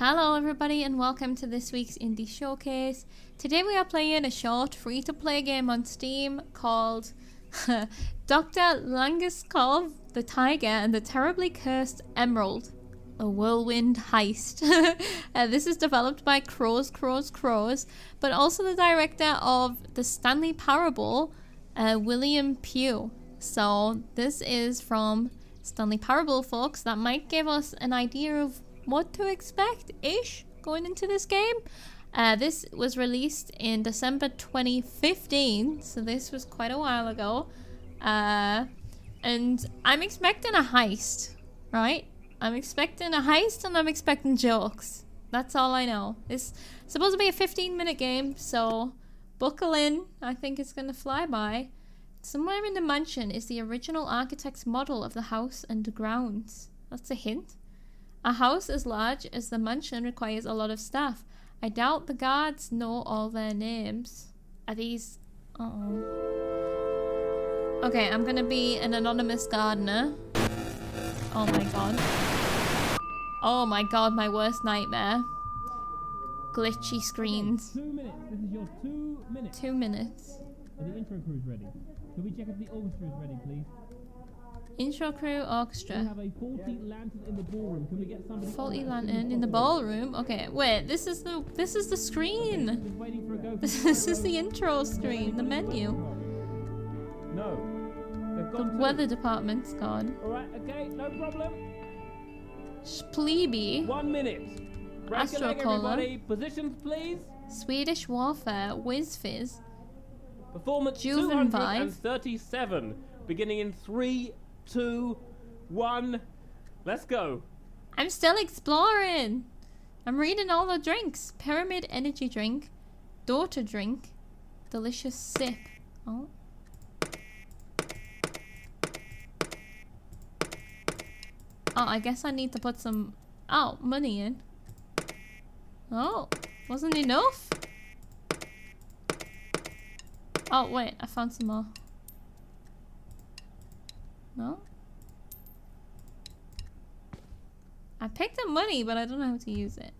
Hello everybody and welcome to this week's Indie Showcase. Today we are playing a short free-to-play game on Steam called Dr. Langeskov the Tiger and the Terribly Cursed Emerald. A whirlwind heist. uh, this is developed by Crows, Crows, Crows, but also the director of the Stanley Parable, uh, William Pugh. So this is from Stanley Parable, folks. That might give us an idea of what to expect ish going into this game. Uh, this was released in December 2015, so this was quite a while ago. Uh, and I'm expecting a heist, right? I'm expecting a heist and I'm expecting jokes. That's all I know. It's supposed to be a 15 minute game, so buckle in. I think it's going to fly by. Somewhere in the mansion is the original architect's model of the house and grounds. That's a hint. A house as large as the mansion requires a lot of staff. I doubt the guards know all their names. Are these... Uh oh Okay, I'm gonna be an anonymous gardener. Oh my god. Oh my god, my worst nightmare. Glitchy screens. Two minutes. This is your two minutes. Two minutes. Are the intro crews ready? Can we check if the orchestra is ready, please? Intro crew We orchestra. have a faulty lantern in the ballroom. Can we get somebody? Faulty lantern in the ballroom. Okay, wait. This is the this is the screen. Just waiting for a go. This is the intro screen. The menu. No. The gone. weather department's gone. All right. Okay. No problem. Spleeby. One minute. Break a Astro leg, Positions, please. Swedish warfare. Whiz fizz. Performance Juven 237. Beginning in three, two, one. Let's go. I'm still exploring. I'm reading all the drinks. Pyramid energy drink. Daughter drink. Delicious sip. Oh. Oh, I guess I need to put some oh money in. Oh, wasn't enough. Oh wait, I found some more. No. I picked up money, but I don't know how to use it.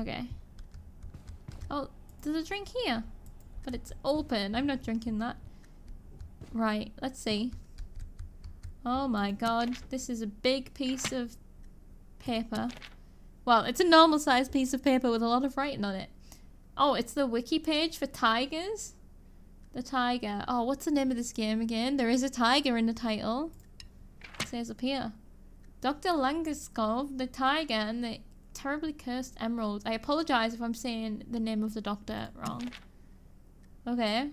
Okay. Oh, there's a drink here. But it's open. I'm not drinking that. Right, let's see. Oh my god, this is a big piece of paper. Well, it's a normal sized piece of paper with a lot of writing on it. Oh, it's the wiki page for tigers? The tiger. Oh, what's the name of this game again? There is a tiger in the title. It says up here. Dr. Langeskov, the tiger, and the terribly cursed emerald. I apologize if I'm saying the name of the doctor wrong. Okay.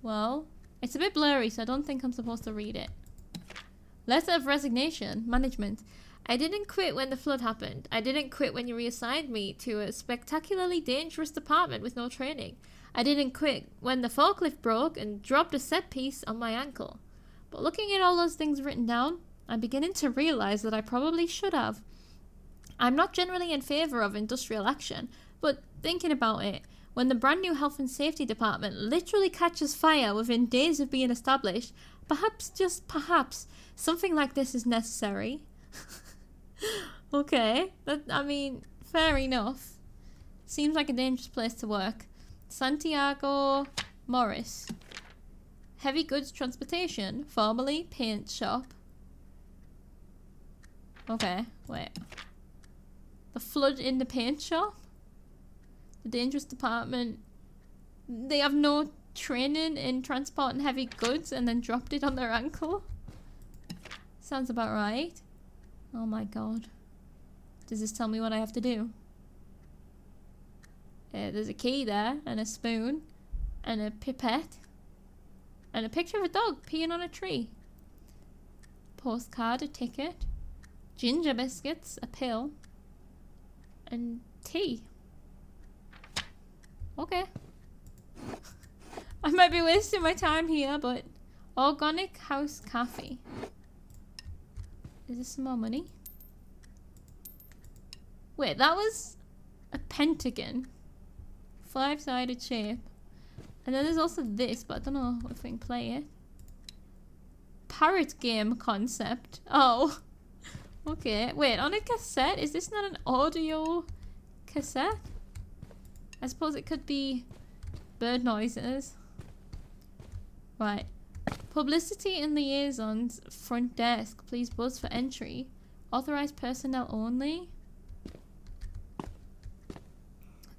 Well, it's a bit blurry, so I don't think I'm supposed to read it. Letter of resignation, management. I didn't quit when the flood happened. I didn't quit when you reassigned me to a spectacularly dangerous department with no training. I didn't quit when the forklift broke and dropped a set piece on my ankle. But looking at all those things written down, I'm beginning to realize that I probably should have. I'm not generally in favor of industrial action, but thinking about it, when the brand new health and safety department literally catches fire within days of being established, perhaps, just perhaps, something like this is necessary. okay, that, I mean, fair enough. Seems like a dangerous place to work. Santiago Morris. Heavy goods transportation, formerly paint shop. Okay, wait. The flood in the paint shop? The dangerous department. They have no training in transporting heavy goods and then dropped it on their ankle? Sounds about right. Oh my god. Does this tell me what I have to do? Uh, there's a key there, and a spoon, and a pipette, and a picture of a dog peeing on a tree. Postcard, a ticket, ginger biscuits, a pill, and tea. Okay. I might be wasting my time here, but organic house coffee. Is this some more money? Wait, that was a pentagon. Five-sided shape. And then there's also this, but I don't know if we can play it. Parrot game concept. Oh. Okay, wait, on a cassette? Is this not an audio cassette? I suppose it could be bird noises. Right. Publicity and liaisons front desk. Please buzz for entry. Authorized personnel only.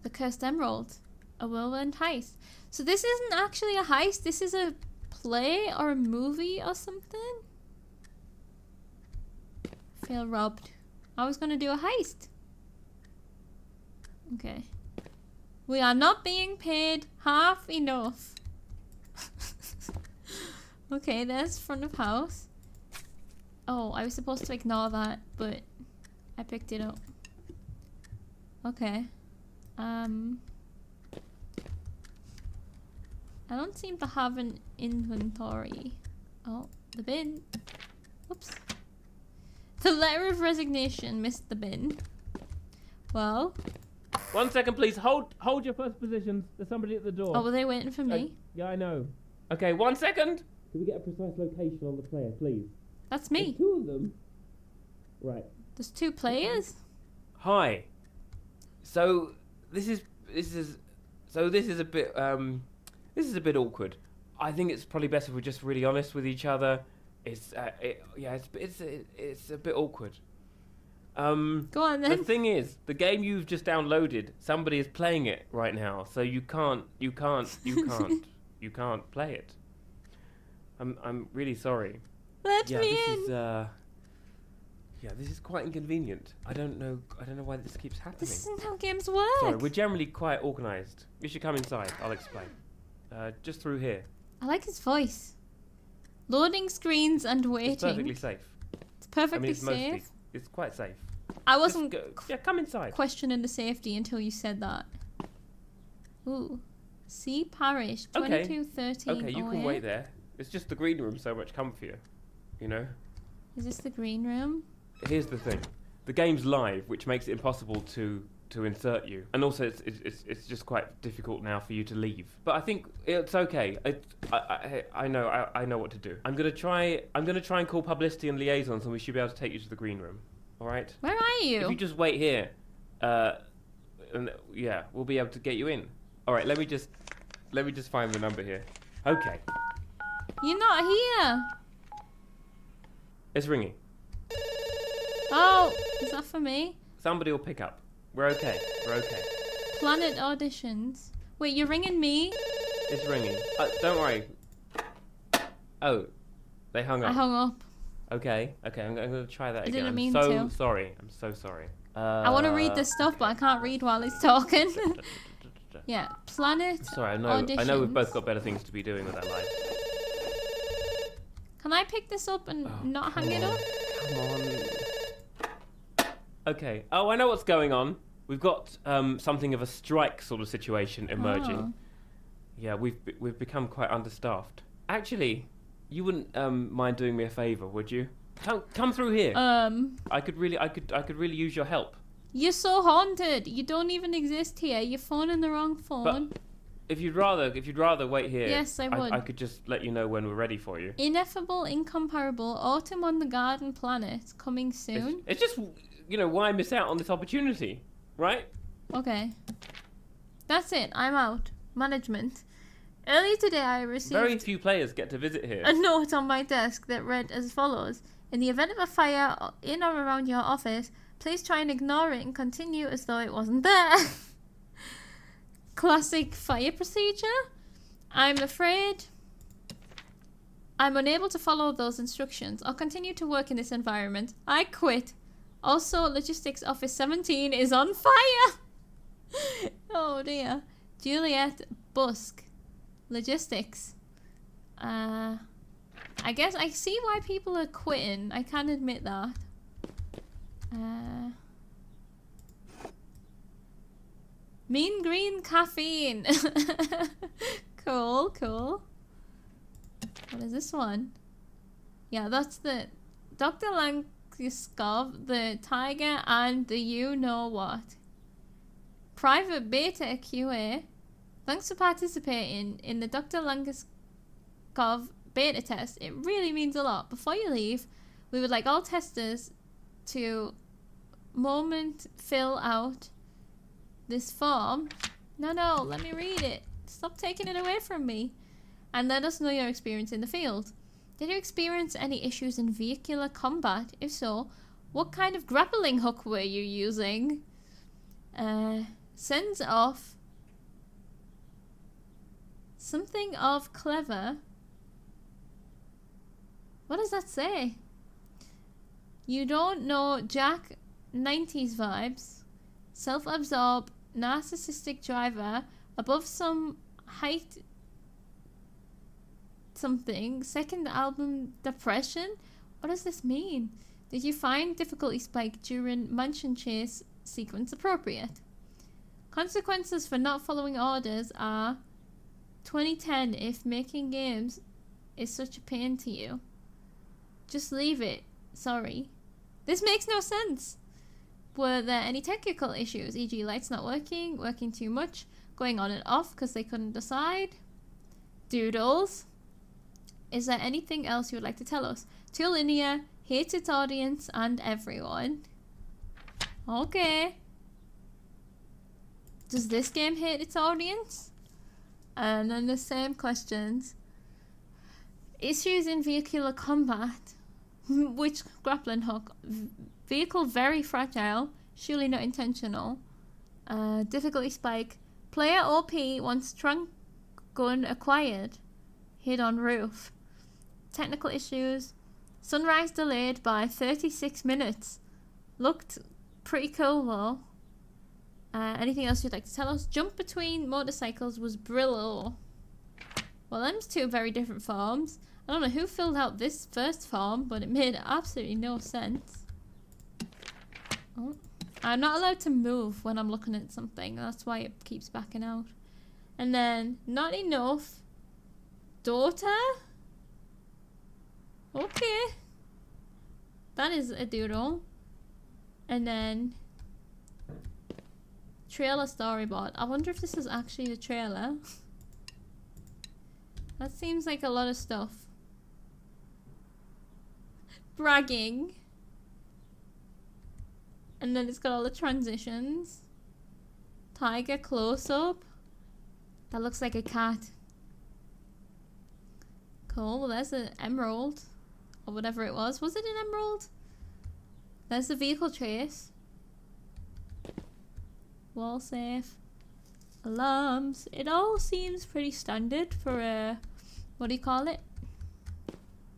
The Cursed Emerald. A whirlwind heist. So this isn't actually a heist. This is a play or a movie or something. Feel robbed. I was gonna do a heist. Okay. We are not being paid half enough. okay, there's front of house. Oh, I was supposed to ignore that, but I picked it up. Okay. Um. I don't seem to have an inventory. Oh, the bin. Oops. The letter of resignation missed the bin. Well, One second, please. Hold hold your first positions. There's somebody at the door. oh, were they waiting for Uh, me? yeah, I know. Okay, one second. Can we get a precise location on the player, please? That's There's me. two of them. Right. There's two players. Hi. So this is this is so this is a bit um this is a bit awkward. I think it's probably best if we're just really honest with each other. It's uh, it, yeah, it's it's it's a bit awkward. Um, Go on then. the thing is, the game you've just downloaded, somebody is playing it right now, so you can't, you can't, you can't, you can't play it. I'm, I'm really sorry. Let yeah, me this in. is, uh, yeah, this is quite inconvenient. I don't know, I don't know why this keeps happening. This isn't how games work. Sorry, we're generally quite organised. You should come inside. I'll explain. Uh, just through here. I like his voice. Loading screens and waiting. It's perfectly safe. It's I perfectly mean, it's safe. mostly, it's quite safe. I wasn't yeah, come inside. questioning the safety until you said that. Ooh. C Parish, Okay. 2213. Okay, you can wait there. It's just the green room so much comfier. You know? Is this the green room? Here's the thing. The game's live, which makes it impossible to to insert you, and also it's it's, it's, just quite difficult now for you to leave. But I think it's okay. It, I, I I know I, I know what to do. I'm gonna try I'm gonna try and call publicity and liaisons, and we should be able to take you to the green room. All right? Where are you? If you just wait here, uh, and yeah, we'll be able to get you in. All right. Let me just let me just find the number here. Okay, You're not here. it's ringing. Oh, is that for me? Somebody will pick up. We're okay. We're okay. Planet auditions. Wait, you're ringing me? It's ringing. Uh, don't worry. Oh, they hung up. I hung up. okay, okay, I'm, I'm going to try that I again. didn't I'm mean so to. sorry. I'm so sorry. Uh, I want to read this stuff, but I can't read while he's talking. yeah, Planet. Sorry, I know. I know we've both got better things to be doing with our lives. Can I pick this up and Oh, not hang it up? Come on. Okay. Oh, I know what's going on. We've got um, something of a strike sort of situation emerging. Oh. Yeah, we've we've become quite understaffed. Actually, you wouldn't um, mind doing me a favour, would you? Come come through here. Um, I could really I could I could really use your help. you're so haunted. You don't even exist here. You're phoning the wrong phone. But If you'd rather if you'd rather wait here, Yes, I would. I, could just let you know when we're ready for you. Ineffable, incomparable, autumn on the garden planet coming It's, soon. it's just you know why miss out on this opportunity, right? Okay. That's it. I'm out. Management. Earlier today, I received Very few players get to visit here. a note on my desk that read as follows In the event of a fire in or around your office, please try and ignore it and continue as though it wasn't there. Classic fire procedure. I'm afraid I'm unable to follow those instructions or continue to work in this environment. I quit. Also, Logistics Office 17 is on fire. oh dear. Juliet Busk. Logistics. Uh, I guess I see why people are quitting. I can't admit that. Uh, mean green caffeine. cool, cool. What is this one? Yeah, that's the Dr. Langeskov, the tiger, and the you know what. Private beta QA. Thanks for participating in the Dr. Langeskov beta test. It really means a lot. Before you leave, we would like all testers to moment fill out this form. No, no, let me read it. Stop taking it away from me. And let us know your experience in the field. Did you experience any issues in vehicular combat? If so, what kind of grappling hook were you using? Uh, sends off something of clever. What does that say? You don't know Jack 90s vibes. Self absorbed, narcissistic driver, above some height something. Second album depression? What does this mean? Did you find difficulty spike during mansion chase sequence appropriate? Consequences for not following orders are 2010 if making games is such a pain to you. Just leave it. Sorry. This makes no sense. Were there any technical issues, e.g., lights not working, working too much, going on and off because they couldn't decide? Doodles. Is there anything else you would like to tell us? Too linear, hates its audience and everyone. Okay. Does this game hate its audience? And then the same questions. Issues in vehicular combat. Which grappling hook? Vehicle very fragile, surely not intentional. Uh, difficulty spike. Player OP wants trunk gun acquired. Hid on roof. Technical issues. Sunrise delayed by 36 minutes. Looked pretty cool though. Uh, anything else you'd like to tell us? Jump between motorcycles was Brillo. Well, them's two very different forms. I don't know who filled out this first form, but it made absolutely no sense. Oh. I'm not allowed to move when I'm looking at something. That's why it keeps backing out. And then, not enough. Daughter? Okay. That is a doodle. And then trailer storyboard. I wonder if this is actually a trailer. that seems like a lot of stuff. Bragging. And then it's got all the transitions. Tiger close up. That looks like a cat. Cool. Well, there's an emerald. Or whatever it was. Was it an emerald? There's the vehicle trace. Wall safe. Alarms. It all seems pretty standard for a... What do you call it?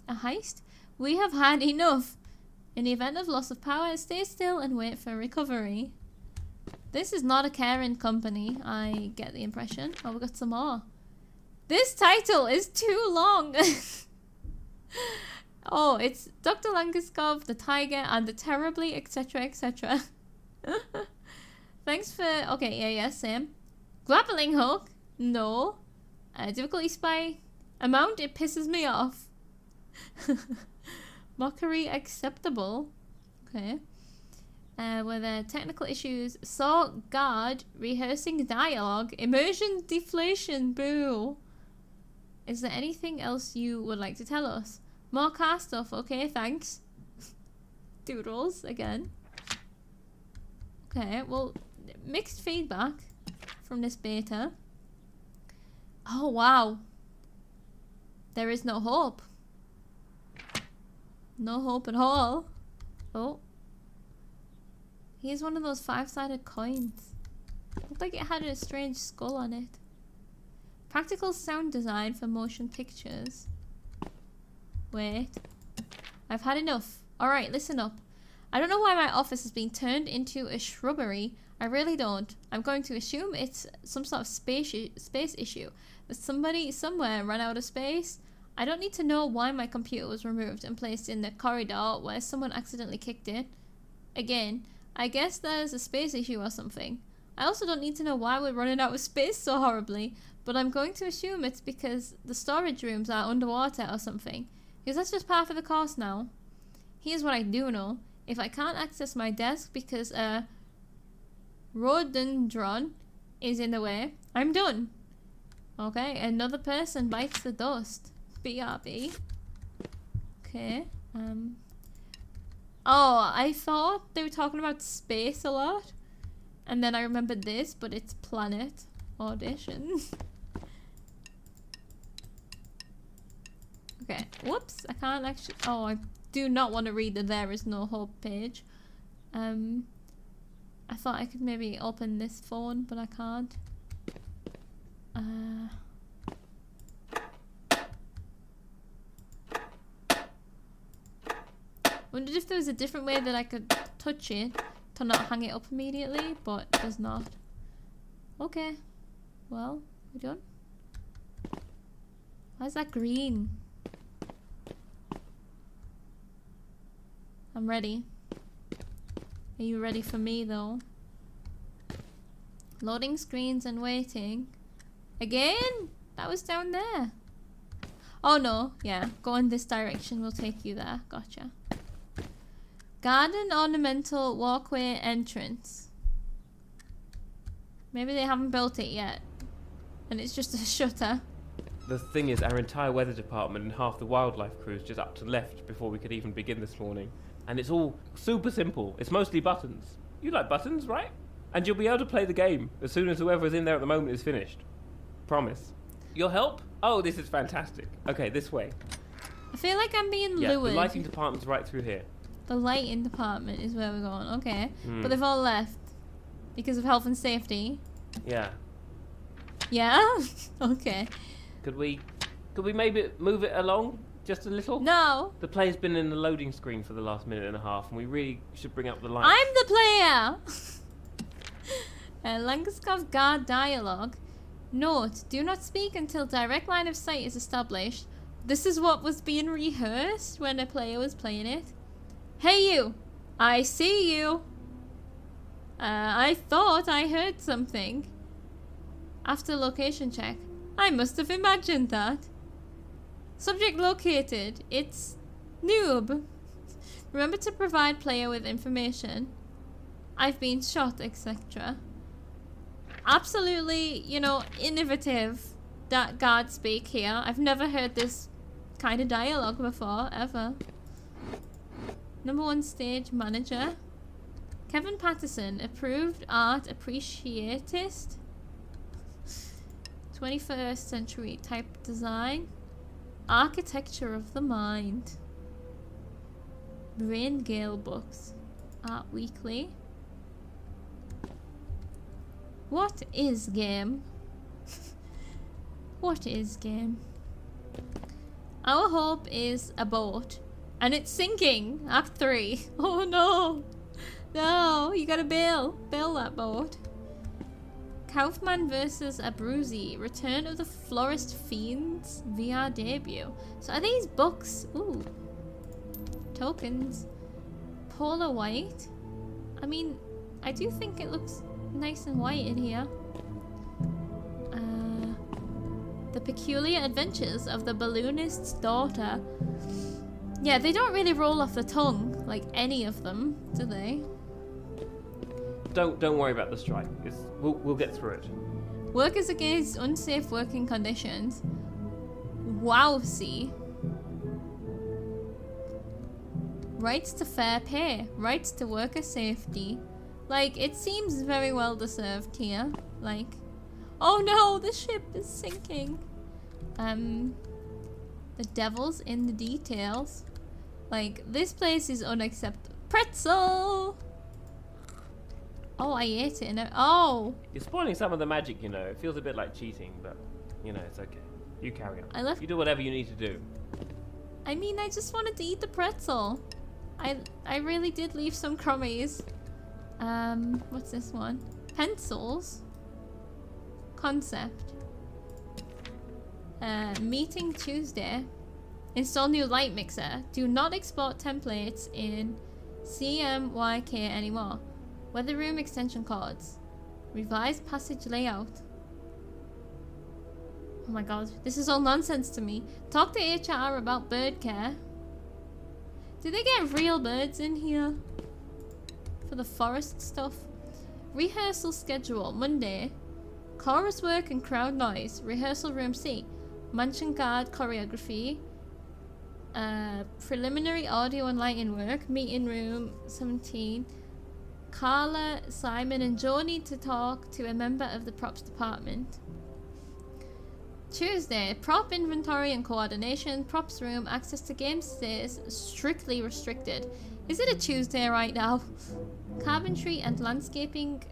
A heist? We have had enough. In the event of loss of power, stay still and wait for recovery. This is not a caring company, I get the impression. Oh, we got some more. This title is too long. oh, it's Dr. Langeskov, the tiger, and the terribly, etc., etc. Thanks for... Okay, yeah, yeah, same. Grappling hook? No. Uh, difficulty spy? Amount? It pisses me off. Mockery acceptable. Okay. Uh, were there technical issues? Saw guard rehearsing dialogue. Immersion deflation. Boo. Is there anything else you would like to tell us? More car stuff. Okay, thanks. Doodles again. Okay, well, mixed feedback from this beta. Oh, wow. There is no hope. No hope at all. Oh. Here's one of those five-sided coins. Looked like it had a strange skull on it. Practical sound design for motion pictures. Wait. I've had enough. Alright, listen up. I don't know why my office has been turned into a shrubbery. I really don't. I'm going to assume it's some sort of space, space issue. That somebody somewhere ran out of space. I don't need to know why my computer was removed and placed in the corridor where someone accidentally kicked it. Again, I guess there's a space issue or something. I also don't need to know why we're running out of space so horribly, but I'm going to assume it's because the storage rooms are underwater or something. Because that's just part of the course now. Here's what I do know. If I can't access my desk because a rhododendron is in the way, I'm done. Okay, another person bites the dust. BRB. Okay, um... Oh, I thought they were talking about space a lot. And then I remembered this, but it's planet audition. okay, whoops, I can't actually. Oh, I do not want to read the There Is No Hope page. Um, I thought I could maybe open this phone, but I can't. Uh. Wondered if there was a different way that I could touch it to not hang it up immediately, but there's not. Okay. Well, we're done? Why is that green? I'm ready. Are you ready for me though? Loading screens and waiting. Again? That was down there. Oh no, yeah. Go in this direction, we'll take you there. Gotcha. Garden ornamental walkway entrance. Maybe they haven't built it yet. And it's just a shutter. The thing is, our entire weather department and half the wildlife crew is just up to left before we could even begin this morning. And it's all super simple. It's mostly buttons. You like buttons, right? And you'll be able to play the game as soon as whoever is in there at the moment is finished. Promise. You'll help? Oh, this is fantastic. Okay, this way. I feel like I'm being Yeah, lured. the lighting department's right through here. The lighting department is where we're going. Okay. Hmm. But they've all left. Because of health and safety. Yeah. Yeah? okay. Could we, could we maybe move it along just a little? No. The player's been in the loading screen for the last minute and a half, and we really should bring up the light. I'm the player! uh, Langeskov guard dialogue. Note, do not speak until direct line of sight is established. This is what was being rehearsed when a player was playing it. Hey you! I see you! Uh, I thought I heard something. After location check. I must have imagined that. Subject located. It's noob. Remember to provide player with information. I've been shot, etc. Absolutely, you know, innovative that guard speak here. I've never heard this kind of dialogue before, ever. Number one stage manager. Kevin Patterson, approved art appreciatist. 21st century type design. Architecture of the mind. Brain Gale books. Art Weekly. What is game? what is game? Our hope is a boat. And it's sinking. Act 3. Oh no. No, you gotta bail. Bail that boat. Kaufman versus Abruzzi. Return of the Florist Fiends VR debut. So are these books? Ooh. Tokens. Polar white. I mean, I do think it looks nice and white in here. Uh, the Peculiar Adventures of the Balloonist's Daughter. Yeah, they don't really roll off the tongue, like any of them, do they? Don't don't worry about the strike. It's, we'll we'll get through it. Workers against unsafe working conditions. Wowsy. Rights to fair pay. Rights to worker safety. Like, it seems very well deserved here. Like, oh no, the ship is sinking. Um, the devil's in the details. Like, this place is unacceptable. Pretzel! Oh, I ate it. And I- oh, You're spoiling some of the magic, you know. It feels a bit like cheating, but you know it's okay. You carry on. I left You do whatever you need to do. I mean, I just wanted to eat the pretzel. I I really did leave some crummies. Um, what's this one? Pencils. Concept. Uh, meeting Tuesday. Install new light mixer. Do not export templates in CMYK anymore. Weather room extension cards. Revised passage layout. Oh my god, this is all nonsense to me. Talk to HR about bird care. Do they get real birds in here? For the forest stuff? Rehearsal schedule, Monday. Chorus work and crowd noise, rehearsal room C. Mansion guard choreography. Uh, preliminary audio and lighting work. Meeting room 17. Carla, Simon, and need to talk to a member of the props department. Tuesday, prop inventory and coordination, props room, access to game stays strictly restricted. Is it a Tuesday right now? Carpentry and landscaping.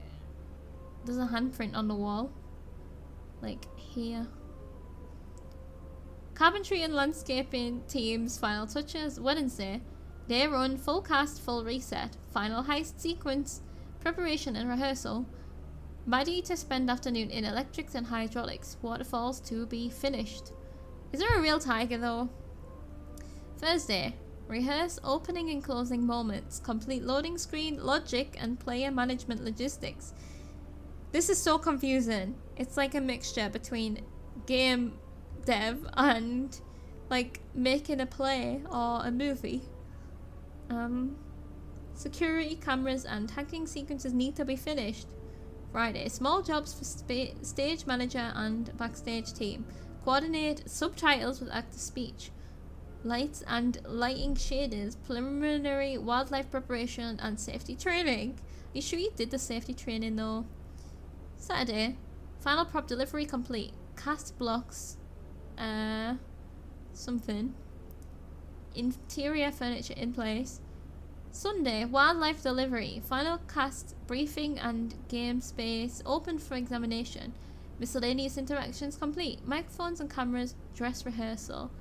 There's a handprint on the wall. Like here. Carpentry and landscaping teams final touches Wednesday. Day run, full cast, full reset. Final heist sequence, preparation and rehearsal. Mighty to spend afternoon in electrics and hydraulics. Waterfalls to be finished. Is there a real tiger though? Thursday. Rehearse opening and closing moments. Complete loading screen, logic, and player management logistics. This is so confusing. It's like a mixture between game dev and like making a play or a movie. Um, security cameras and hacking sequences need to be finished. Friday, small jobs for stage manager and backstage team. Coordinate subtitles with active speech. Lights and lighting shaders, preliminary wildlife preparation and safety training. Are you sure you did the safety training though? Saturday, final prop delivery complete. Cast blocks, uh, something. Interior furniture in place. Sunday, wildlife delivery, final cast, briefing and game space open for examination. Miscellaneous interactions complete. Microphones and cameras, dress rehearsal.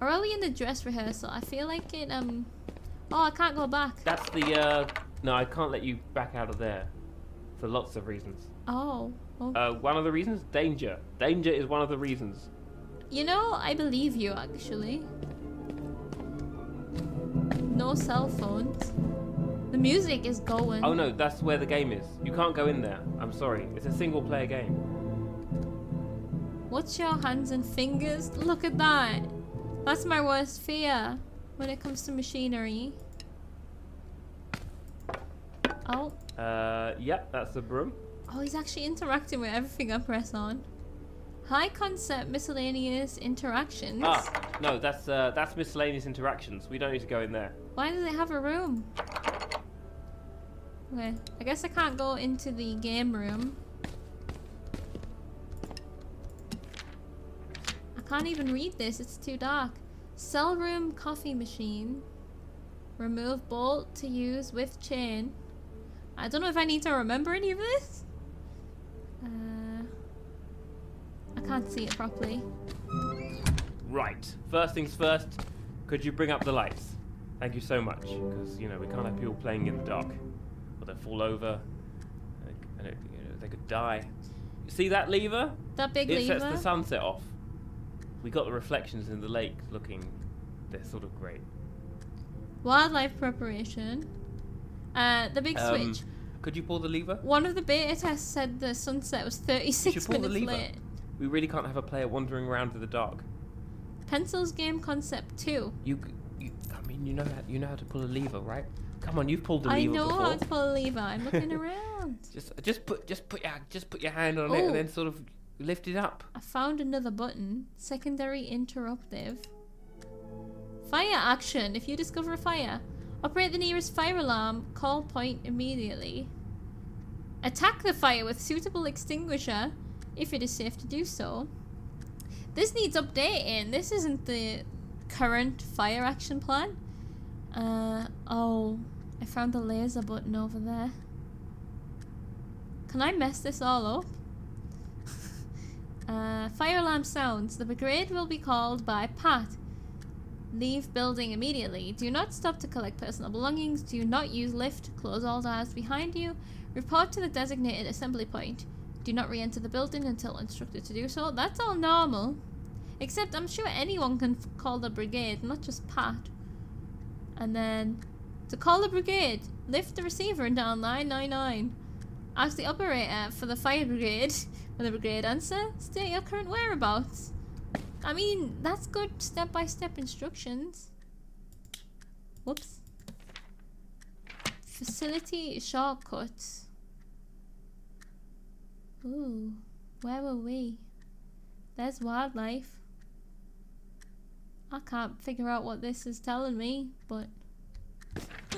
We in the dress rehearsal? I feel like it, um... Oh, I can't go back. That's the, uh... No, I can't let you back out of there. For lots of reasons. Oh. oh. Uh, one of the reasons? Danger. Danger is one of the reasons. You know, I believe you, actually. No cell phones. The music is going. Oh no, that's where the game is. You can't go in there. I'm sorry. It's a single player game. What's your hands and fingers? Look at that. That's my worst fear when it comes to machinery. Oh. Uh, yep, that's the broom. Oh, he's actually interacting with everything I press on. High concept miscellaneous interactions. Ah, no, that's uh, that's miscellaneous interactions. We don't need to go in there. Why do they have a room? Okay, I guess I can't go into the game room. I can't even read this, it's too dark. Cell room coffee machine. Remove bolt to use with chain. I don't know if I need to remember any of this. See it properly. Right. First things first. Could you bring up the lights? Thank you so much. Because you know we can't have people playing in the dark, or they'll fall over, and it, you know, they could die. See that lever? That big it lever. sets the sunset off. We got the reflections in the lake looking. They're sort of great. Wildlife preparation. Uh, the big Um, switch. Could you pull the lever? One of the beta tests said the sunset was 36 pull the minutes lever. late. We really can't have a player wandering around in the dark. Pencils game concept 2. You, you I mean, you know how you know how to pull a lever, right? Come on, you've pulled the lever. I know before. how to pull a lever. I'm looking around. Just, just put, just put your, just put your hand on it and then sort of lift it up. I found another button. Secondary interruptive. Fire action. If you discover a fire, operate the nearest fire alarm. Call point immediately. Attack the fire with suitable extinguisher if it is safe to do so. This needs updating. This isn't the current fire action plan. Uh oh, I found the laser button over there. Can I mess this all up? Uh, fire alarm sounds. The brigade will be called by Pat. Leave building immediately. Do not stop to collect personal belongings. Do not use lift. Close all doors behind you. Report to the designated assembly point. Do not re-enter the building until instructed to do so. That's all normal. Except I'm sure anyone can call the brigade, not just Pat. And then, to call the brigade, lift the receiver and dial 999. Ask the operator for the fire brigade. When the brigade answer, state your current whereabouts. I mean, that's good step-by-step instructions. Whoops. Facility shortcuts. Ooh, where were we? There's wildlife. I can't figure out what this is telling me, but.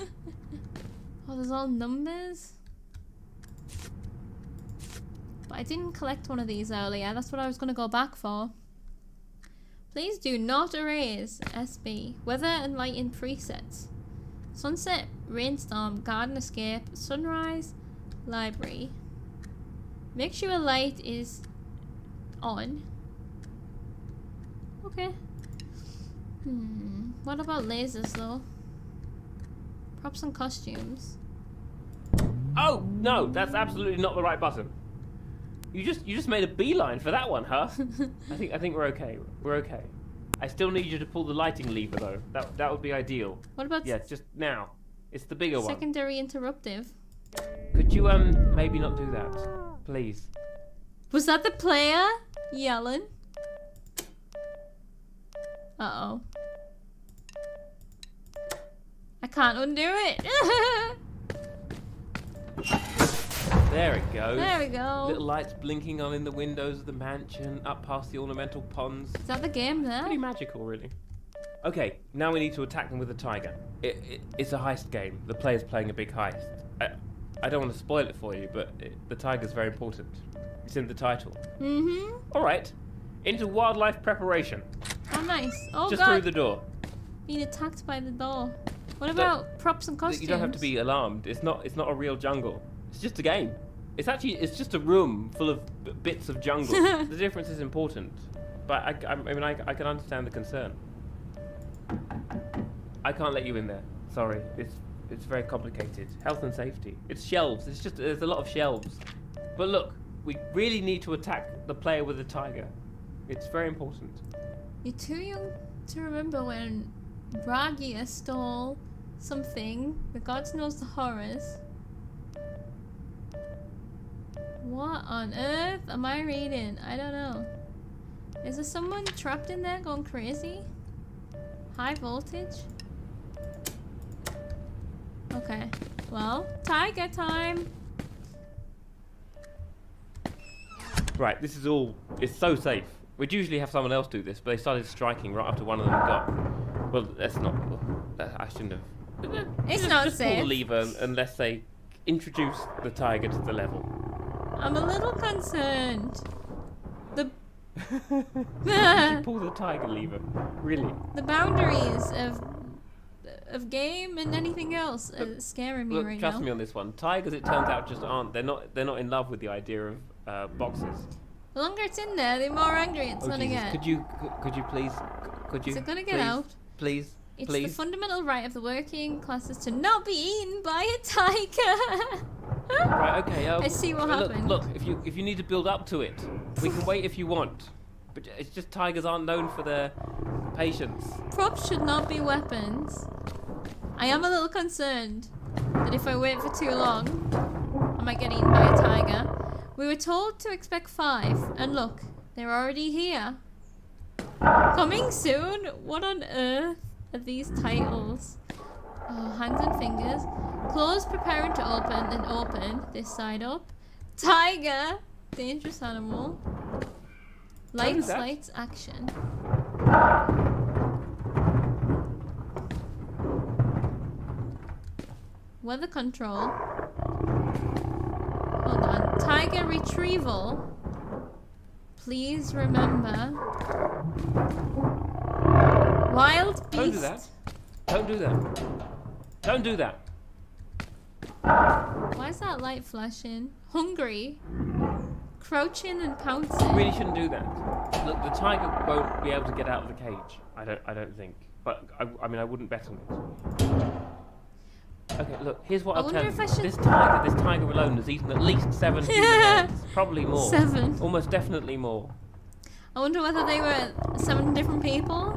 oh, there's all numbers? But I didn't collect one of these earlier. That's what I was going to go back for. Please do not erase SB. Weather and lighting presets. Sunset, rainstorm, garden escape, sunrise, library. Make sure a light is on. Okay. Hmm. What about lasers though? Props and costumes. Oh no, that's absolutely not the right button. You just you just made a beeline for that one, huh? I think I think we're okay. We're okay. I still need you to pull the lighting lever though. That that would be ideal. What about Yeah, just now. It's the bigger one. secondary interruptive? Could you um maybe not do that, please? Was that the player yelling? Uh oh. I can't undo it. There it goes. there we go. Little lights blinking on in the windows of the mansion, up past the ornamental ponds. Is that the game there? Pretty magical, really. Okay, now we need to attack them with a tiger. It, it, it's a heist game. The player's playing a big heist. I, I don't want to spoil it for you, but it, the tiger's very important. It's in the title. Mm-hmm. All right, into wildlife preparation. Oh, nice. Oh, Just God. through the door. Being attacked by the door. What about props and costumes? You don't have to be alarmed. It's not. It's not a real jungle. It's just a game. It's actually. It's just a room full of b- bits of jungle. the difference is important, but I, I, I mean, I, I can understand the concern. I can't let you in there. Sorry. It's it's very complicated. Health and safety. It's shelves. It's just there's a lot of shelves. But look, we really need to attack the player with the tiger. It's very important. You're too young to remember when Ragia stole something. The gods knows the horrors. What on earth am I reading? I don't know. Is there someone trapped in there going crazy? High voltage? Okay. Well, tiger time. Right, this is all. It's so safe. We'd usually have someone else do this, but they started striking right after one of them got. Well, that's not. that- I shouldn't have. It's just, not just pull safe. the lever unless they introduce the tiger to the level. I'm a little concerned. The you pull the tiger lever, really? the boundaries of of game and anything else are scaring me Look, right trust now. me on this one. Tigers, it turns out, just aren't. They're not. They're not in love with the idea of uh, boxes. The longer it's in there, the more angry it's Oh, gonna Jesus. get. Could you? Could you please? Could you? Is it gonna get please, out? Please. It's please. the fundamental right of the working classes to not be eaten by a tiger. Right, okay. Uh, I see what look, happened. Look, if you if you need to build up to it, we can wait if you want. But it's just tigers aren't known for their patience. Props should not be weapons. I am a little concerned that if I wait for too long, I might get eaten by a tiger. We were told to expect five, and look, they're already here. Coming soon? What on earth are these titles? Oh, hands and fingers. Claws preparing to open, then open. This side up. Tiger! Dangerous animal. Lights, lights, action. Weather control. Hold on. Tiger retrieval. Please remember. Wild beast. Don't do that. Don't do that. Don't do that. Why is that light flashing? Hungry. Crouching and pouncing. You really shouldn't do that. Look, the tiger won't be able to get out of the cage. I don't. I don't think. But I, I mean, I wouldn't bet on it. Okay, look. Here's what I I'll tell you. Should- This tiger, this tiger alone has eaten at least seven Yeah. Probably more. Seven. Almost definitely more. I wonder whether they were seven different people.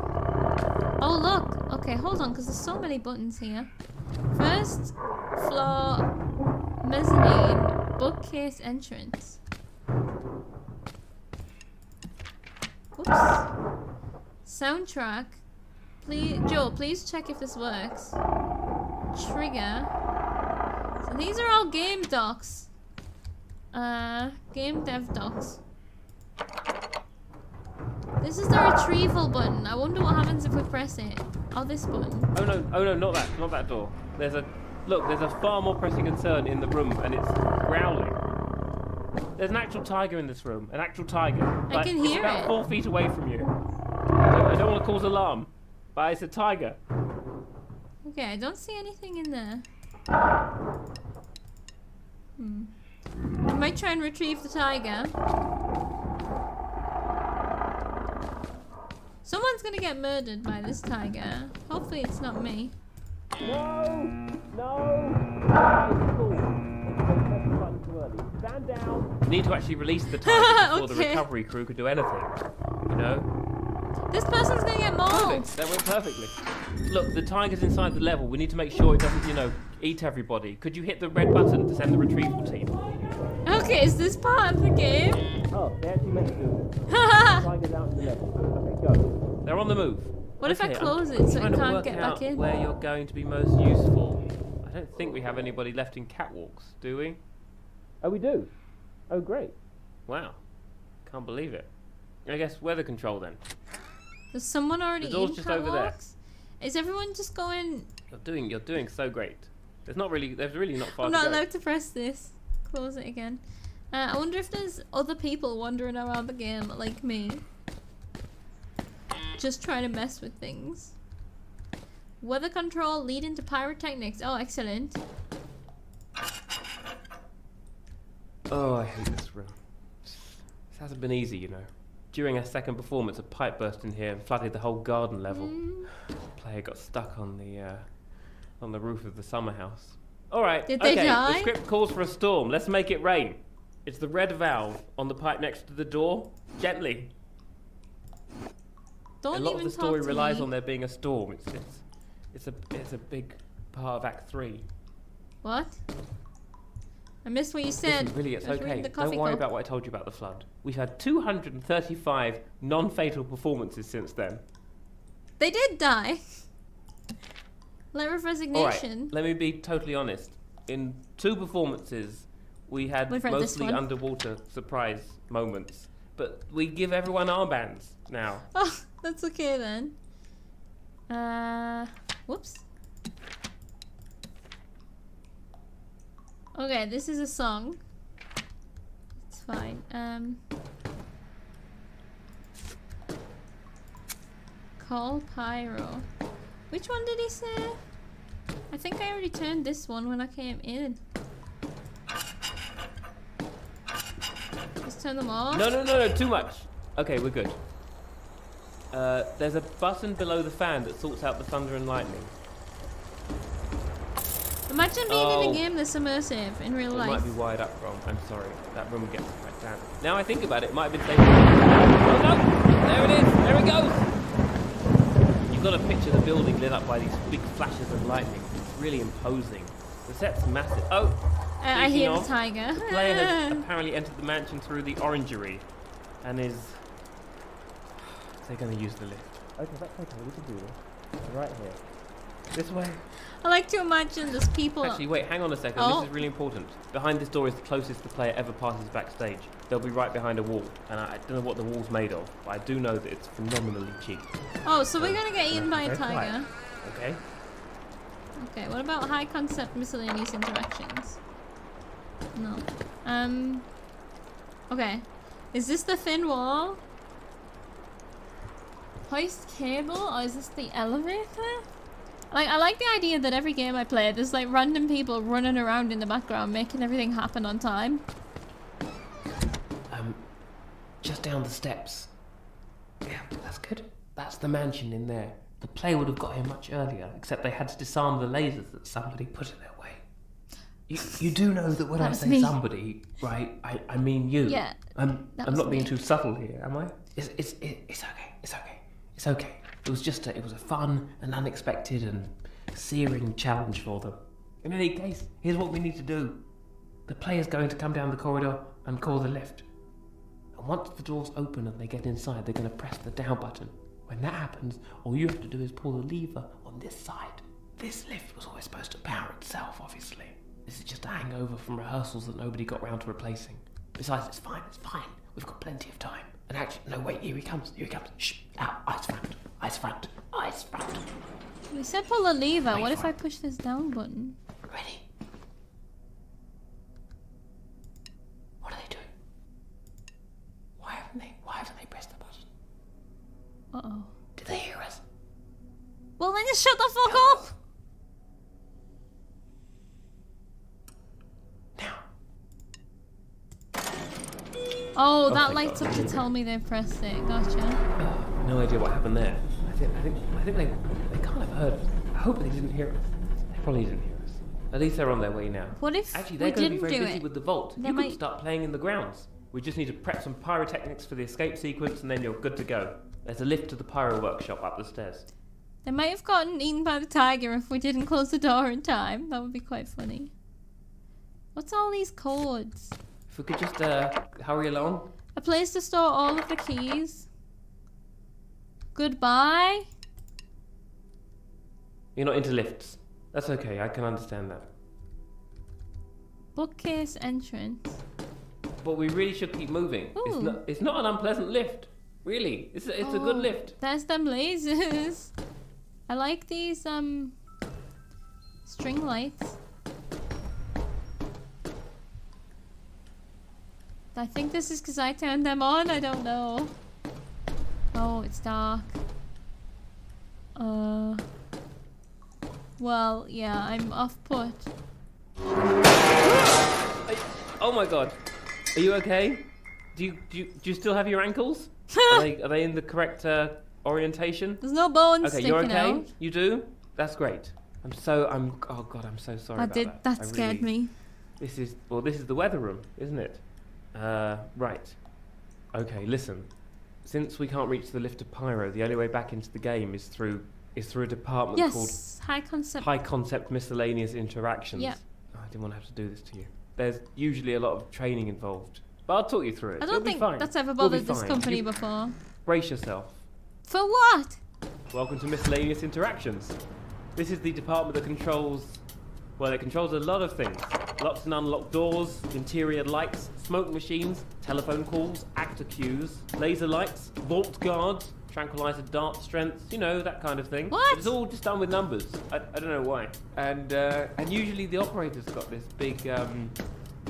Oh look. Okay, hold on, because there's so many buttons here. First floor mezzanine bookcase entrance. Oops. Soundtrack. Please, Joe, please check if this works. Trigger. So these are all game docs. Uh, game dev docs. This is the retrieval button. I wonder what happens if we press it. Oh, this button. Oh no, oh no, not that, not that door. There's a look. There's a far more pressing concern in the room, and it's growling. There's an actual tiger in this room. An actual tiger. I can it's hear about it. four feet away from you. I don't, I don't want to cause alarm, but it's a tiger. Okay, I don't see anything in there. Hmm. I might try and retrieve the tiger. Someone's gonna get murdered by this tiger. Hopefully it's not me. No, no. Stand down. We need to actually release the tiger before the recovery crew could do anything. You know. This person's gonna get Perfect. mauled! That went perfectly. Look, the tiger's inside the level. We need to make sure it doesn't, you know, eat everybody. Could you hit the red button to send the retrieval team? Okay, is this part of the game? Oh, they actually meant to do what Tiger's out in the level. Okay, go. They're on the move. What if I Okay, I'm close it so trying it can't work get out back in? Where you're going to be most useful. I don't think we have anybody left in catwalks, do we? Oh, we do. Oh, great. Wow. Can't believe it. I guess weather control then. Does someone already The door's in just over there. Is everyone just going... You're doing. You're doing so great. There's not really. There's really not far I'm to not allowed to press this. Close it again. Uh, I wonder if there's other people wandering around the game like me. Just trying to mess with things. Weather control leading to pyrotechnics. Oh, excellent. Oh, I hate this room. This hasn't been easy, you know. During our second performance, a pipe burst in here and flooded the whole garden level. Mm. The player got stuck on the uh, on the roof of the summer house. All right. Did they okay, die? The script calls for a storm. Let's make it rain. It's the red valve on the pipe next to the door. Gently. Don't a lot even of the story relies me. on there being a storm. It's it's it's a it's a big part of Act Three. What? I missed what you said. Listen, really, it's I was reading okay. Don't worry cup. about what I told you about the flood. We've had 235 non-fatal performances since then. They did die. Letter of All right, resignation. let me be totally honest. In two performances, we had We've mostly underwater surprise moments, but we give everyone our armbands now. Oh, that's okay then. Uh, whoops. Okay, this is a song. It's fine. Um, call pyro. Which one did he say? I think I already turned this one when I came in. Just turn them off. No, no, no, no, too much. Okay, we're good. Uh, there's a button below the fan that sorts out the thunder and lightning. Imagine being in Oh. a game that's immersive in real It life. might be wired up wrong. I'm sorry. That room gets quite down. Now I think about it, it might have been safe. Oh no! There it is! There it goes! You've got to picture the building lit up by these big flashes of lightning. It's really imposing. The set's massive. Oh! Uh, I Speaking hear the tiger. The player has apparently entered the mansion through the orangery and is. They're going to use the lift. Okay, that's okay. We can do this. Right here. This way. I like to imagine there's people. Actually, wait, hang on a second. Oh. This is really important. Behind this door is the closest the player ever passes backstage. They'll be right behind a wall, and I, I don't know what the wall's made of, but I do know that it's phenomenally cheap. oh, so we're gonna get eaten by a Very quiet. tiger. Okay? Okay, what about high concept miscellaneous interactions? No. Um. Okay. Is this the thin wall? Hoist cable, or is this the elevator? Like, I like the idea that every game I play, there's like random people running around in the background making everything happen on time. Um, just down the steps. Yeah, that's good. That's the mansion in there. The player would have got here much earlier, except they had to disarm the lasers that somebody put in their way. You, you do know that when That I say me. somebody, right, I, I mean you. Yeah, I'm, that I'm was not being too subtle here, am I? It's, it's, it's okay, it's okay, it's okay. It was just a, it was a fun and unexpected and searing challenge for them. In any case, here's what we need to do. The player's going to come down the corridor and call the lift. And once the doors open and they get inside, they're going to press the down button. When that happens, all you have to do is pull the lever on this side. This lift was always supposed to power itself, obviously. This is just a hangover from rehearsals that nobody got round to replacing. Besides, it's fine, it's fine. We've got plenty of time. And actually, no, wait, here he comes. Here he comes. Shh, out, eyes front, eyes front, eyes front. We said pull a lever. What if I push this down button? Ready? What are they doing? Why haven't they? Why haven't they pressed the button? Uh oh. Did they hear us? Well, then just shut the fuck up. Now. Oh, Oh, that lights God. up to tell me they've pressed it. Gotcha. No idea what happened there. I think, I think, I think they, they can't have heard. I hope they didn't hear us. They probably didn't hear us. At least they're on their way now. What if Actually, they're going to be very busy it? with the vault. They you might- could start playing in the grounds. We just need to prep some pyrotechnics for the escape sequence, and then you're good to go. There's a lift to the pyro workshop up the stairs. They might have gotten eaten by the tiger if we didn't close the door in time. That would be quite funny. What's all these codes? If we could just uh, hurry along. A place to store all of the keys. Goodbye. You're not into lifts. That's okay. I can understand that. Bookcase entrance. But we really should keep moving. It's not. It's not an unpleasant lift. Really, it's a, it's a good Oh, lift. There's them lasers. I like these um string lights. I think this is because I turned them on. I don't know. Oh, it's dark. Uh. Well, yeah, I'm off put. Hey, Oh my god. Are you okay? Do you do you, do you still have your ankles? are, they, are they in the correct uh, orientation? There's no bones Okay, you're okay. out. You do. That's great. I'm so I'm. Oh god, I'm so sorry. I did. That, That scared really- me. This is well. This is the weather room, isn't it? Uh, right. Okay. Listen. Since we can't reach the lift to Pyro, the only way back into the game is through is through a department called high concept. high concept miscellaneous interactions. Yeah. Oh, I didn't want to have to do this to you. There's usually a lot of training involved, but I'll talk you through it. I It'll don't be think that's ever We'll bothered this fine. company You- before. Brace yourself. For what? Welcome to miscellaneous interactions. This is the department that controls. Well, it controls a lot of things. Locks and unlocked doors, interior lights, smoke machines, telephone calls, actor cues, laser lights, vault guards, tranquilizer dart strengths, you know, that kind of thing. What? It's all just done with numbers. I, I don't know why. And uh, and usually the operator's got this big, um,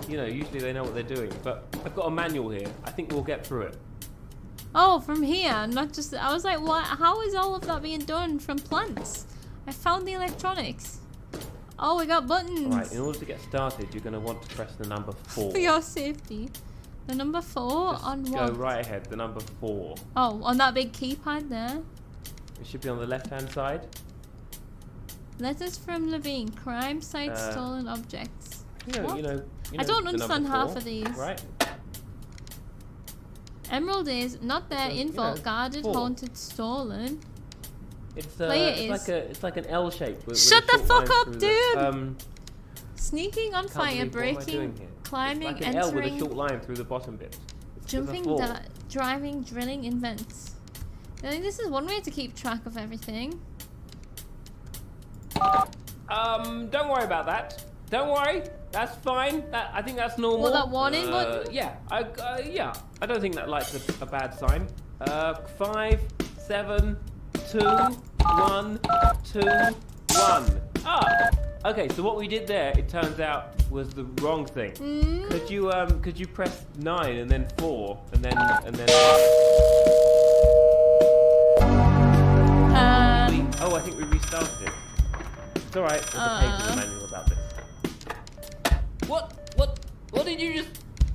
you know, usually they know what they're doing. But I've got a manual here. I think we'll get through it. Oh, from here, not just. I was like, what? How is all of that being done from plants? I found the electronics. Oh, we got buttons. Right, in order to get started, you're going to want to press the number four. For your safety. The number four Just on go what? right ahead, the number four. Oh, on that big keypad there. It should be on the left hand side. Letters from Levine. Crime site Uh, stolen objects. You know, you know. You I don't understand number half four, of these. Right? Emerald is not there. So, vault. know, Guarded, four. haunted, stolen. It's, uh, it's is- like a it's like an L shape. With, with Shut the fuck up, the- dude! um, Sneaking on fire, believe- what am I breaking, climbing, it's like an L with a entering, short line through the bottom bit. It's jumping, driving, drilling, invents. I think this is one way to keep track of everything. Um, don't worry about that. Don't worry. That's fine. That, I think that's normal. What, that warning uh? Yeah. I, uh, yeah. I don't think that light's a, a bad sign. Uh, five, seven, two, one, two, one. Ah. Okay. So what we did there, it turns out, was the wrong thing. Mm. Could you um? Could you press nine and then four and then and then? We, Um, oh, I think we restarted it. It's alright, there's a page in Uh. the manual about this. What? What? What did you just...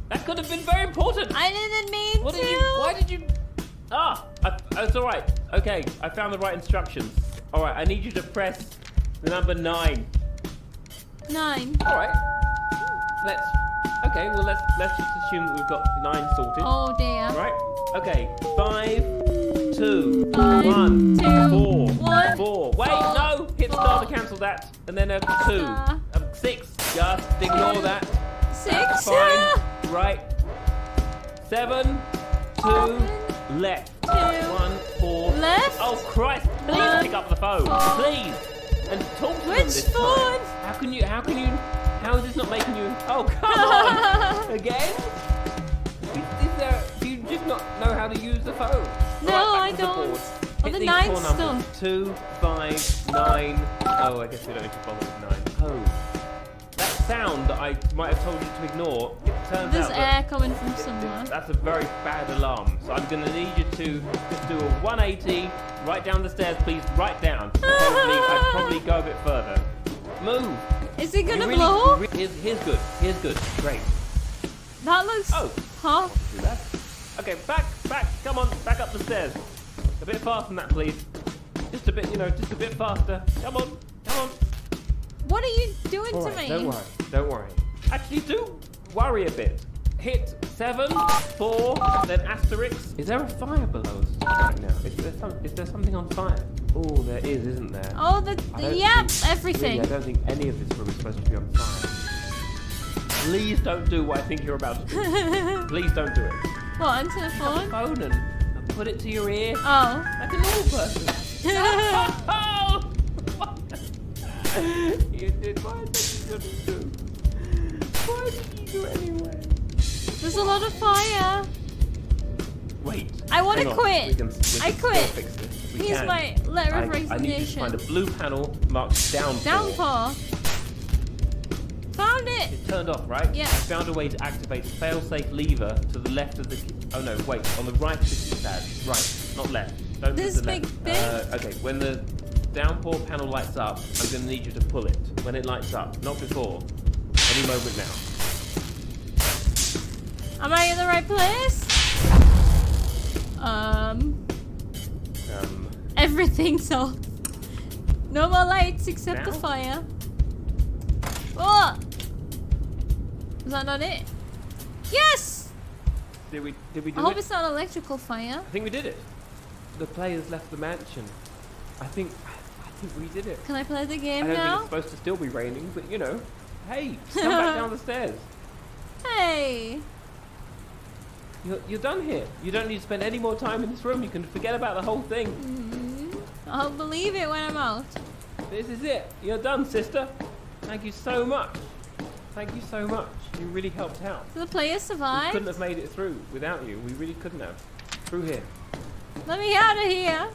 That could have been very important! I didn't mean What to. did you... Why did you... Ah! I, it's alright. Okay, I found the right instructions. Alright, I need you to press the number nine. Nine. Alright. Let's... Okay, well let's let's just assume that we've got nine sorted. Oh dear. Right? Okay. Five, two, Five, one, two, four, one, four. Wait, four, no! Hit four. star to cancel that. And then a two. Star. Um, six. Just ignore that. Six. Fine. Right. Seven, two, left. Two. One, four. Left. Oh Christ! Please One, pick up the phone. four. Please. And talk to them Which this phone? time. How can you? How can you? How is this not making you? Oh come on! Again? Is, is there? Do you just not know how to use the phone. No, Alright, I the don't. Oh, Hit the ninth four Two, five, nine. Oh, I guess we don't need to bother with nine. Oh. Sound that I might have told you to ignore, it turns There's out air coming from somewhere. that's a very bad alarm. So I'm going to need you to just do a 180, right down the stairs, please, right down. Probably, I'd probably go a bit further. Move. Is it gonna really- blow? re- here's, here's good. Here's good. Great. That looks. Oh. Huh? Okay, back, back, come on, back up the stairs. A bit faster than that, please. Just a bit, you know, just a bit faster. Come on, come on. What are you doing All to right, me? don't worry, don't worry. Actually, do worry a bit. Hit seven, four, then asterisk. Is there a fire below us right now? Is there, some, is there something on fire? Oh, there is, isn't there? Oh, the, the yep, think- everything. Really, I don't think any of this room is supposed to be on fire. Please don't do what I think you're about to do. Please don't do it. what, onto the phone? phone and, and put it to your ear Oh. like a normal person. You did why did you do? Why did you do anyway? There's a lot of fire. Wait. I wanna quit. We can, we can I still quit. Fix this. We Here's can. my letter I, of I need to find a blue panel marked downpour. Downpour. Found it. It turned off, right? Yeah. I found a way to activate the fail-safe lever to the left of the. Oh no, wait, on the right of the keypad. Right, not left. Don't This put the big left. bit? Uh, okay, when the downpour panel lights up, I'm going to need you to pull it when it lights up, not before. Any moment now. Am I in the right place? Um, Um, everything's off. No more lights except the fire. Oh! Was that not it? Yes! did we did we do I hope it? it's not electrical fire. I think we did it. The players left the mansion. I think we did it. Can I play the I game don't think now? it's supposed to still be raining, but you know, hey, come back down the stairs. Hey! You're, you're done here. You don't need to spend any more time in this room. You can forget about the whole thing. Mm, I'll believe it when I'm out. This is it. You're done, sister. Thank you so much. Thank you so much. You really helped out. The players We survive? couldn't have made it through without you. We really couldn't have. Through here. Let me out of here.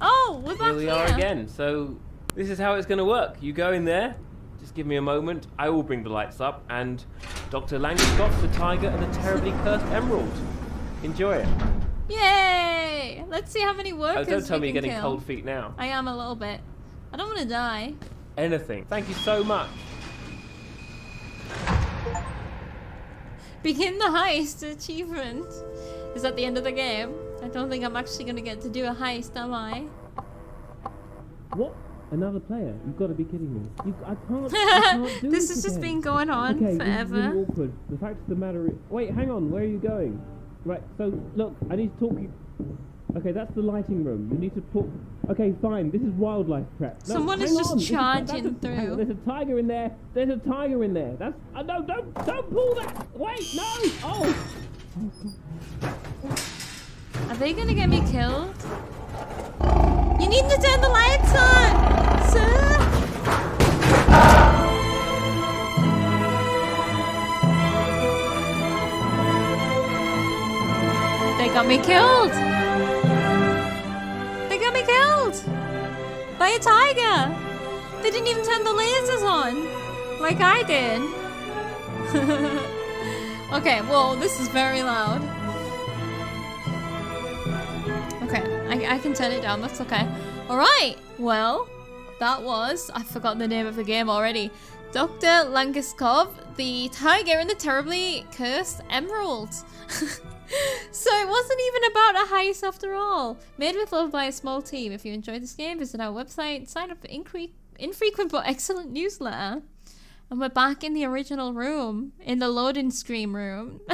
Oh, we're back Here we are again. So this is how it's going to work. You go in there. Just give me a moment. I will bring the lights up, and Dr. Langeskov, the tiger, and the terribly cursed emerald. Enjoy it. Yay! Let's see how many workers. Oh, don't tell me you're getting kill. cold feet now. I am a little bit. I don't want to die. Anything. Thank you so much. Begin the heist achievement. Is that the end of the game? I don't think I'm actually gonna get to do a heist, am I? What? Another player? You've got to be kidding me. You, I can't. I can't do this has just been going on okay, forever. This is really awkward. The fact of the matter is, wait, hang on. Where are you going? Right. So look, I need to talk you. Okay, that's the lighting room. You need to talk. Okay, fine. This is wildlife prep. No, Someone is just on. Charging a- through. There's a tiger in there. There's a tiger in there. That's. Uh, no, don't, don't pull that. Wait, no. Oh. Are they gonna get me killed? You need to turn the lights on, sir. They got me killed. They got me killed by a tiger. They didn't even turn the lasers on, like I did. okay, well, this is very loud. I, can turn it down. That's okay. All right. Well, that was I forgot the name of the game already. Dr. Langeskov, the tiger and the terribly cursed emerald. so it wasn't even about a heist after all. Made with love by a small team. If you enjoyed this game, visit our website, sign up for incre- infrequent but excellent newsletter. And we're back in the original room, in the loading screen room.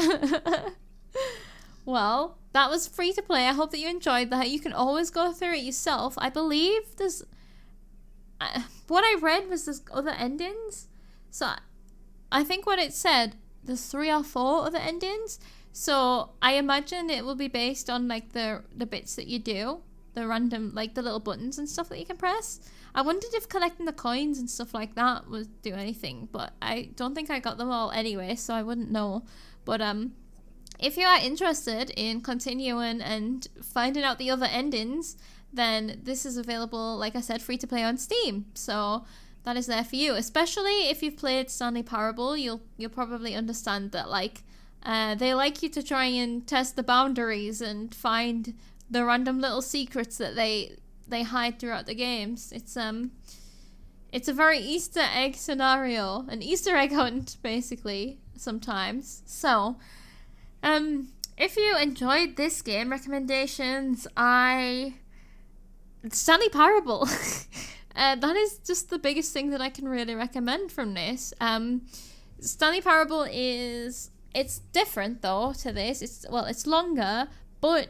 Well, that was free to play. I hope that you enjoyed that. You can always go through it yourself. I believe there's. What I read was there's other endings. So I- I think what it said, there's three or four other endings. So I imagine it will be based on like the the bits that you do, the random like the little buttons and stuff that you can press. I wondered if collecting the coins and stuff like that would do anything, but I don't think I got them all anyway, so I wouldn't know. But um, if you are interested in continuing and finding out the other endings, then this is available, like I said, free to play on Steam. So that is there for you. Especially if you've played Stanley Parable, you'll you'll probably understand that like uh, they like you to try and test the boundaries and find the random little secrets that they they hide throughout the games. It's um it's a very Easter egg scenario, an Easter egg hunt basically sometimes. So, um if you enjoyed this game recommendations, I Stanley Parable. uh, that is just the biggest thing that I can really recommend from this. Um, Stanley Parable is it's different though to this. It's well, it's longer, but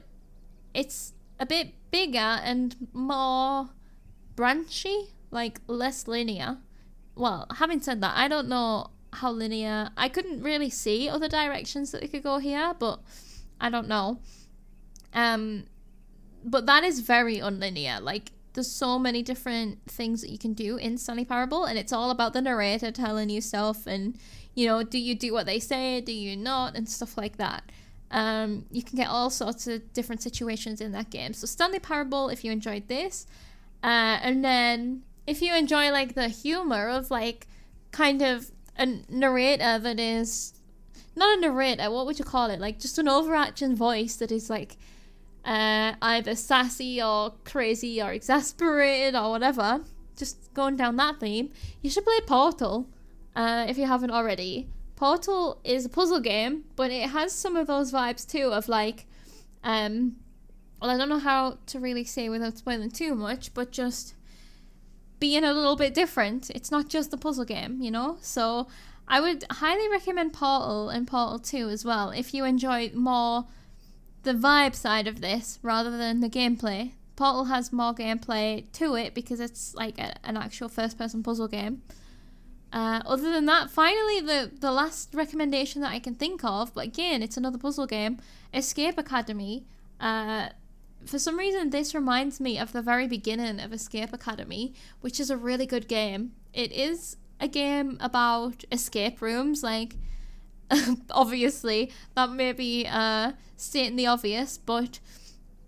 it's a bit bigger and more branchy, like less linear. Well, having said that, I don't know how linear. I couldn't really see other directions that we could go here, but I don't know. Um, but that is very unlinear. Like there's so many different things that you can do in Stanley Parable, and it's all about the narrator telling you stuff, and you know, do you do what they say, do you not, and stuff like that. Um, you can get all sorts of different situations in that game. So Stanley Parable, if you enjoyed this, uh, and then if you enjoy like the humor of like kind of a narrator that is not a narrator, what would you call it? Like just an overarching voice that is like uh, either sassy or crazy or exasperated or whatever, just going down that theme, you should play Portal uh, if you haven't already. Portal is a puzzle game, but it has some of those vibes too of like, um, well, I don't know how to really say without spoiling too much, but just being a little bit different. It's not just a puzzle game, you know? So I would highly recommend Portal and Portal 2 as well if you enjoy more the vibe side of this rather than the gameplay. Portal has more gameplay to it because it's like a, an actual first person puzzle game. Uh, other than that, finally, the, the last recommendation that I can think of, but again, it's another puzzle game Escape Academy. Uh, for some reason, this reminds me of the very beginning of Escape Academy, which is a really good game. It is a game about escape rooms, like obviously that may be uh, stating the obvious, but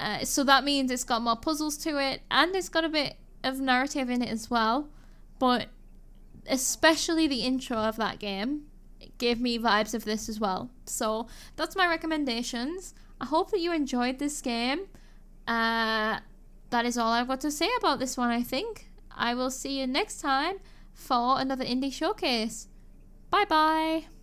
uh, so that means it's got more puzzles to it and it's got a bit of narrative in it as well. But especially the intro of that game gave me vibes of this as well. So that's my recommendations. I hope that you enjoyed this game. Uh, that is all I've got to say about this one, I think. I will see you next time for another indie showcase. Bye bye.